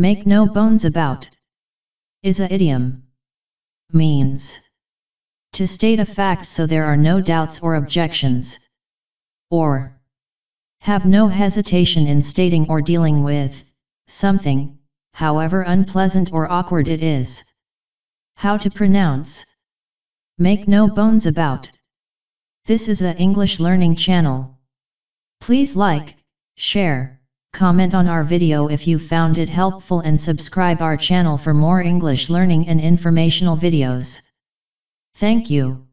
Make no bones about. Is a idiom. Means. To state a fact so there are no doubts or objections. Or. Have no hesitation in stating or dealing with something, however unpleasant or awkward it is. How to pronounce. Make no bones about. This is a English learning channel. Please like, share, comment on our video if you found it helpful and subscribe our channel for more English learning and informational videos. Thank you.